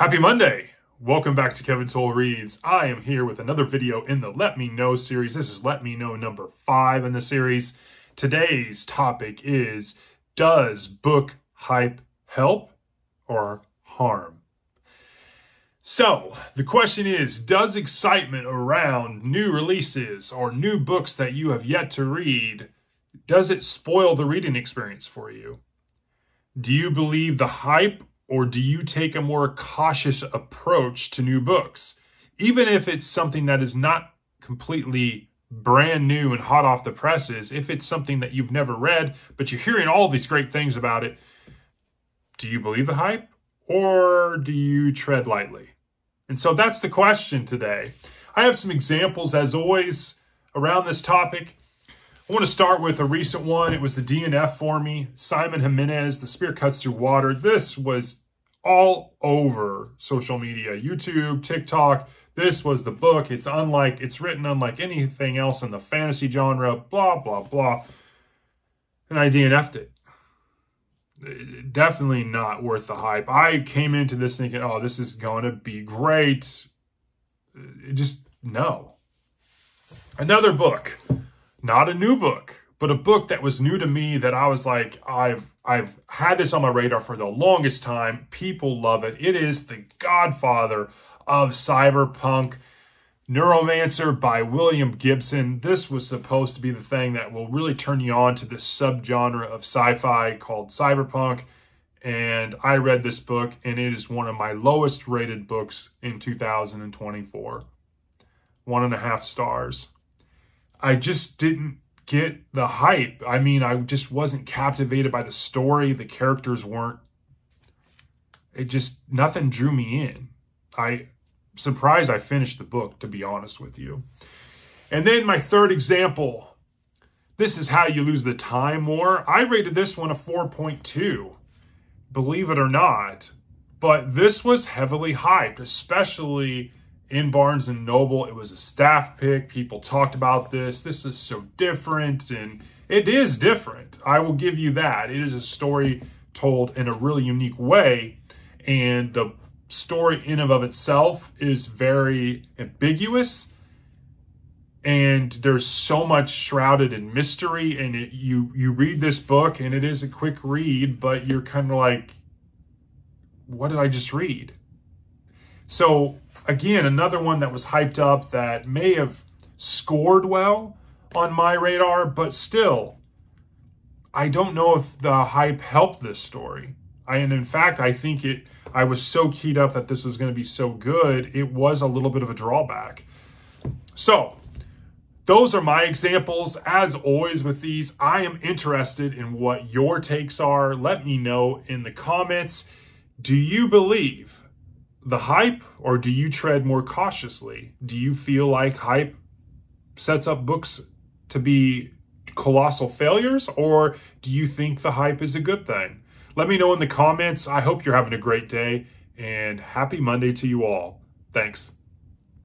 Happy Monday! Welcome back to Kevin Towle Reads. I am here with another video in the Let Me Know series. This is Let Me Know number five in the series. Today's topic is Does book hype help or harm? So, the question is Does excitement around new releases or new books that you have yet to read, does it spoil the reading experience for you? Do you believe the hype or do you take a more cautious approach to new books? Even if it's something that is not completely brand new and hot off the presses, if it's something that you've never read, but you're hearing all these great things about it, do you believe the hype or do you tread lightly? And so that's the question today. I have some examples, as always, around this topic. I want to start with a recent one. It was the DNF for me. Simon Jimenez, The spear Cuts Through Water. This was all over social media, YouTube, TikTok. This was the book. It's unlike, it's written unlike anything else in the fantasy genre, blah, blah, blah. And I DNF'd it. Definitely not worth the hype. I came into this thinking, oh, this is going to be great. It just, no. Another book not a new book, but a book that was new to me that I was like, I've I've had this on my radar for the longest time. People love it. It is the godfather of cyberpunk. Neuromancer by William Gibson. This was supposed to be the thing that will really turn you on to this subgenre of sci-fi called cyberpunk. And I read this book, and it is one of my lowest rated books in 2024. One and a half stars. I just didn't get the hype. I mean, I just wasn't captivated by the story. The characters weren't. It just nothing drew me in. I surprised I finished the book, to be honest with you. And then my third example. This is how you lose the Time War. I rated this one a 4.2, believe it or not. But this was heavily hyped, especially in Barnes and Noble. It was a staff pick. People talked about this. This is so different, and it is different. I will give you that. It is a story told in a really unique way, and the story in and of itself is very ambiguous and there's so much shrouded in mystery and it, you you read this book and it is a quick read but you're kind of like what did i just read so again, another one that was hyped up that may have scored well on my radar, but still, I don't know if the hype helped this story. I, and in fact, I think it. I was so keyed up that this was going to be so good, it was a little bit of a drawback. So, those are my examples. As always with these, I am interested in what your takes are. Let me know in the comments. Do you believe the hype or do you tread more cautiously? Do you feel like hype sets up books to be colossal failures or do you think the hype is a good thing? Let me know in the comments. I hope you're having a great day and happy Monday to you all. Thanks.